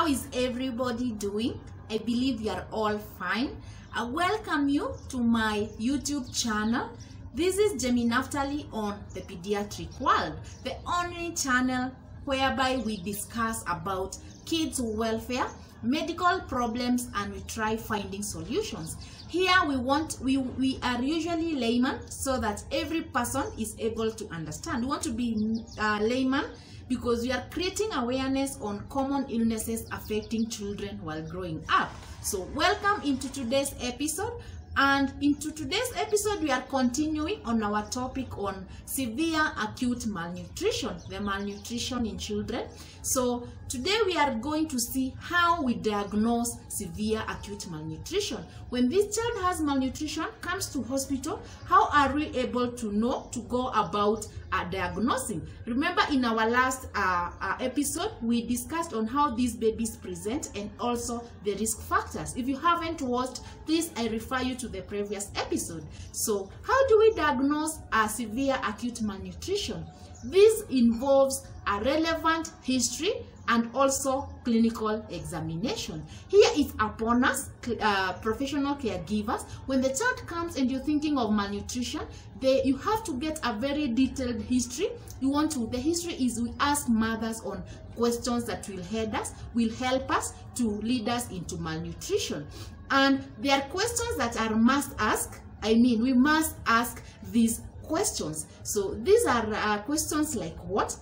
everybody doing? I believe you are all fine. I welcome you to my YouTube channel. This is Jemie Naftaly on the Pediatric World, the only channel whereby we discuss about kids' welfare, medical problems, and we try finding solutions. Here we want we we are usually layman so that every person is able to understand. We want to be uh, layman because we are creating awareness on common illnesses affecting children while growing up. So welcome into today's episode and into today's episode we are continuing on our topic on severe acute malnutrition, the malnutrition in children. So today we are going to see how we diagnose severe acute malnutrition. When this child has malnutrition, comes to hospital, how are we able to know to go about uh, diagnosing? Remember in our last uh, uh, episode, we discussed on how these babies present and also the risk factors. If you haven't watched, please I refer you to the previous episode. So how do we diagnose a severe acute malnutrition? This involves a relevant history and also clinical examination. Here is upon us, uh, professional caregivers. When the child comes and you're thinking of malnutrition, they, you have to get a very detailed history. You want to, the history is we ask mothers on questions that will help us, will help us to lead us into malnutrition. And there are questions that are must ask. I mean, we must ask these questions. So these are uh, questions like what?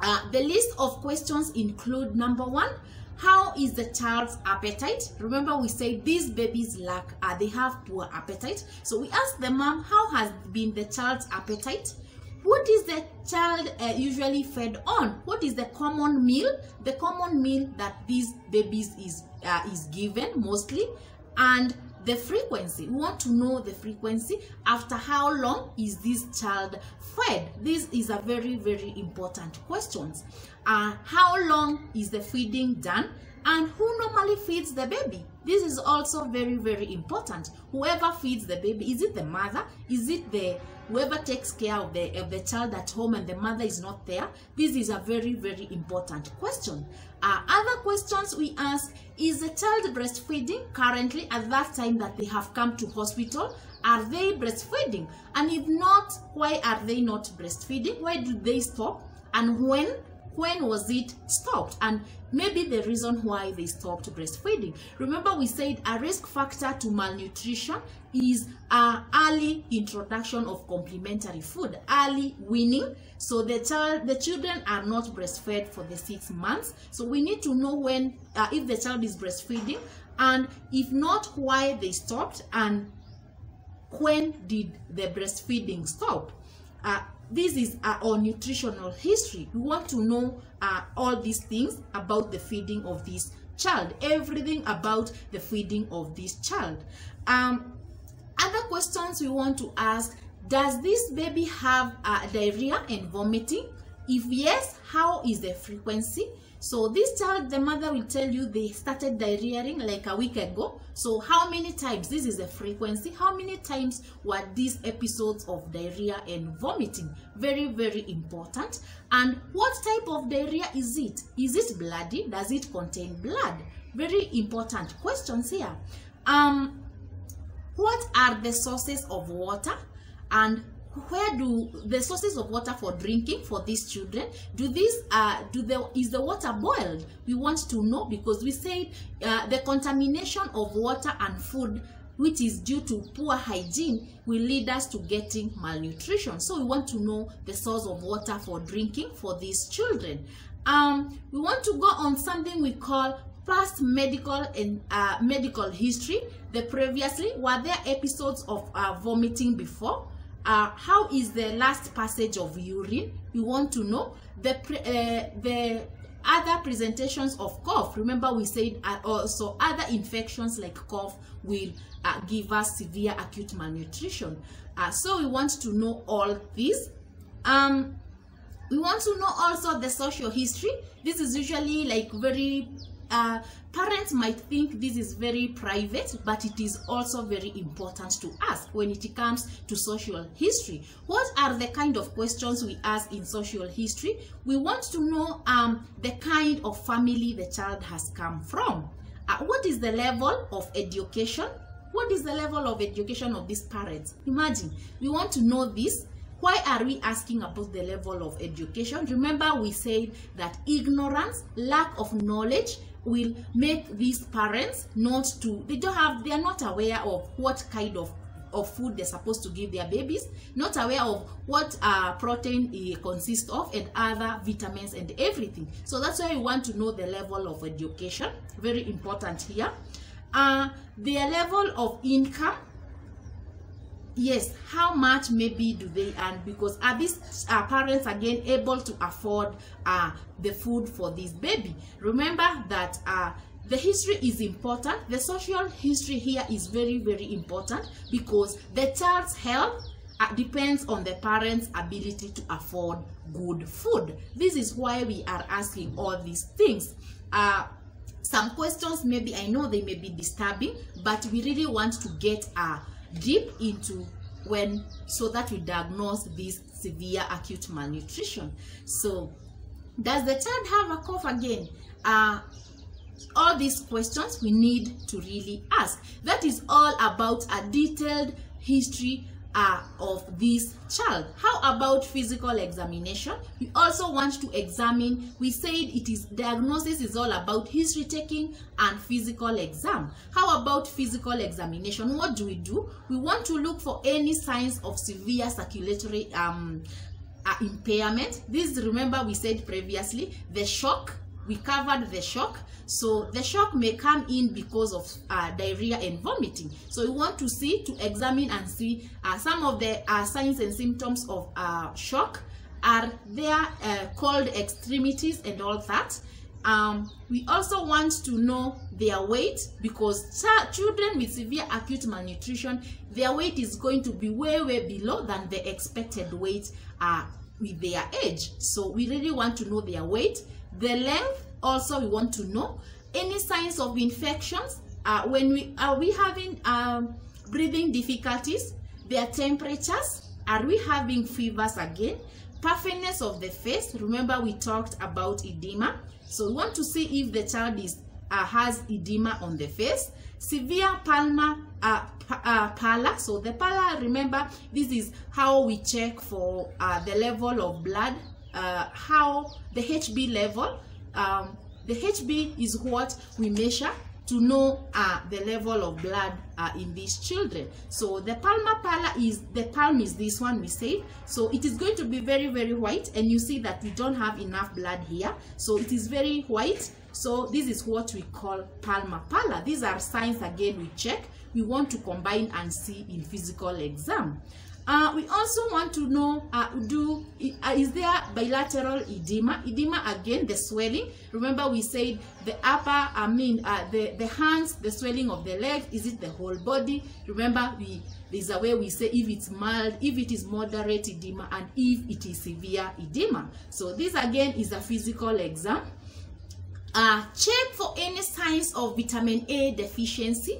Uh, the list of questions include number one, how is the child's appetite? Remember we say these babies lack, uh, they have poor appetite. So we ask the mom, how has been the child's appetite? What is the child uh, usually fed on? What is the common meal? The common meal that these babies is, uh, is given mostly. And the frequency we want to know the frequency after how long is this child fed this is a very very important questions uh, how long is the feeding done and who normally feeds the baby? This is also very very important. Whoever feeds the baby is it the mother? Is it the whoever takes care of the of the child at home and the mother is not there? This is a very very important question. Uh, other questions we ask is the child breastfeeding currently at that time that they have come to hospital are they breastfeeding? And if not why are they not breastfeeding? Why did they stop? And when when was it stopped? And maybe the reason why they stopped breastfeeding. Remember we said a risk factor to malnutrition is a early introduction of complementary food early weaning. So the child the children are not breastfed for the six months. So we need to know when uh, if the child is breastfeeding and if not why they stopped and when did the breastfeeding stop. Uh, this is our nutritional history. We want to know uh, all these things about the feeding of this child. Everything about the feeding of this child. Um, other questions we want to ask does this baby have uh, diarrhea and vomiting if yes how is the frequency? So this child the mother will tell you they started diarrheaing like a week ago. So how many times this is the frequency how many times were these episodes of diarrhea and vomiting? Very very important. And what type of diarrhea is it? Is it bloody? Does it contain blood? Very important questions here. Um what are the sources of water? And where do the sources of water for drinking for these children do these uh do the is the water boiled? We want to know because we said uh, the contamination of water and food which is due to poor hygiene will lead us to getting malnutrition. So we want to know the source of water for drinking for these children. Um we want to go on something we call past medical and uh, medical history. The previously were there episodes of uh, vomiting before uh, how is the last passage of urine? We want to know. The uh, the other presentations of cough. Remember we said uh, also other infections like cough will uh, give us severe acute malnutrition. Uh, so we want to know all this. Um we want to know also the social history. This is usually like very uh, parents might think this is very private but it is also very important to ask when it comes to social history. What are the kind of questions we ask in social history? We want to know um, the kind of family the child has come from. Uh, what is the level of education? What is the level of education of these parents? Imagine we want to know this why are we asking about the level of education? Remember we said that ignorance lack of knowledge will make these parents not to they don't have they are not aware of what kind of of food they're supposed to give their babies not aware of what uh, protein uh, consists of and other vitamins and everything. So that's why we want to know the level of education. Very important here. Uh, their level of income yes how much maybe do they earn? Because are these parents again able to afford uh, the food for this baby? Remember that uh, the history is important. The social history here is very very important because the child's health uh, depends on the parents ability to afford good food. This is why we are asking all these things. Uh, some questions maybe i know they may be disturbing but we really want to get uh, deep into when so that we diagnose this severe acute malnutrition. So does the child have a cough again? Uh all these questions we need to really ask. That is all about a detailed history uh, of this child. How about physical examination? We also want to examine we said it is diagnosis is all about history taking and physical exam. How about physical examination? What do we do? We want to look for any signs of severe circulatory um, uh, impairment. This remember we said previously the shock we covered the shock. So the shock may come in because of uh, diarrhea and vomiting. So we want to see to examine and see uh, some of the uh, signs and symptoms of uh, shock. Are there uh, cold extremities and all that? Um, we also want to know their weight because children with severe acute malnutrition their weight is going to be way way below than the expected weight uh, with their age. So we really want to know their weight the length also we want to know any signs of infections uh, when we are we having um, breathing difficulties their temperatures are we having fevers again puffiness of the face remember we talked about edema so we want to see if the child is uh, has edema on the face severe palmar uh, uh, pallor so the pallor remember this is how we check for uh, the level of blood uh, how the HB level um, the HB is what we measure to know uh, the level of blood uh, in these children. So the palmar pallor is the palm is this one we say so it is going to be very very white and you see that we don't have enough blood here. So it is very white. So this is what we call palmar pallor these are signs again we check. We want to combine and see in physical exam uh, we also want to know uh, do uh, is there bilateral edema? Edema again the swelling. Remember we said the upper i mean uh, the the hands the swelling of the leg is it the whole body? Remember we there's a way we say if it's mild if it is moderate edema and if it is severe edema. So this again is a physical exam. Uh, check for any signs of vitamin a deficiency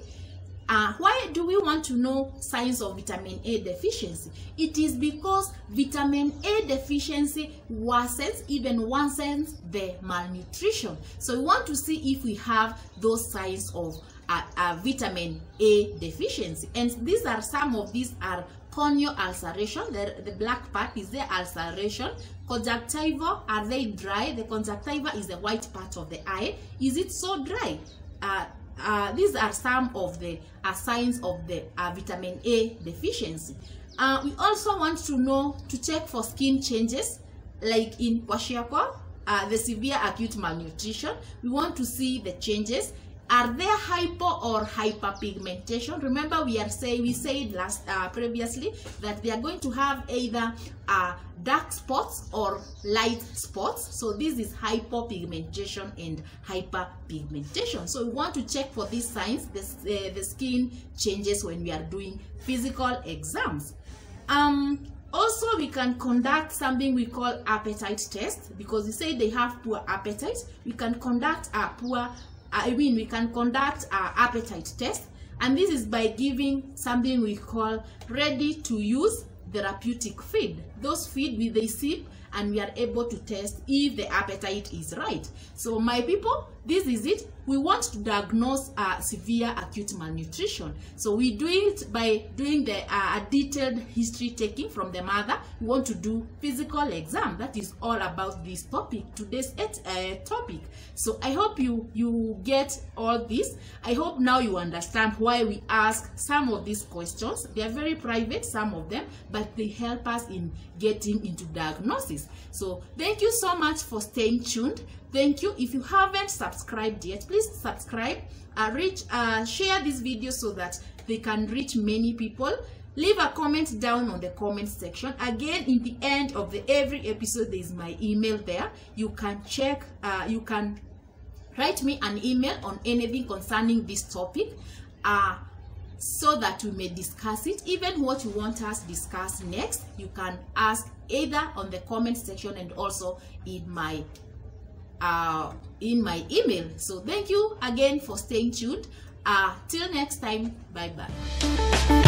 uh, why do we want to know signs of vitamin A deficiency? It is because vitamin A deficiency worsens, even worsens the malnutrition. So we want to see if we have those signs of uh, uh, vitamin A deficiency. And these are some of these are corneal ulceration, the, the black part is the ulceration. Conjunctiva, are they dry? The conjunctiva is the white part of the eye. Is it so dry? Uh, uh, these are some of the uh, signs of the uh, vitamin A deficiency. Uh, we also want to know to check for skin changes like in kwashiorkor, uh, the severe acute malnutrition. We want to see the changes. Are there hypo or hyperpigmentation? Remember, we are saying we said last uh, previously that they are going to have either uh, dark spots or light spots. So this is hypopigmentation and hyperpigmentation. So we want to check for these signs, the, uh, the skin changes when we are doing physical exams. Um, also, we can conduct something we call appetite test because we say they have poor appetite. We can conduct a poor i mean we can conduct our appetite test and this is by giving something we call ready to use therapeutic feed. Those feed with a sip and we are able to test if the appetite is right. So my people this is it. We want to diagnose uh, severe acute malnutrition. So we do it by doing the uh, detailed history taking from the mother. We want to do physical exam. That is all about this topic today's uh, topic. So i hope you you get all this. I hope now you understand why we ask some of these questions. They are very private some of them but they help us in getting into diagnosis so thank you so much for staying tuned. Thank you. If you haven't subscribed yet please subscribe uh, reach uh, share this video so that they can reach many people. Leave a comment down on the comment section. Again in the end of the every episode there is my email there. You can check uh, you can write me an email on anything concerning this topic uh, so that we may discuss it. Even what you want us discuss next you can ask either on the comment section and also in my uh, in my email. So thank you again for staying tuned. Uh, till next time bye bye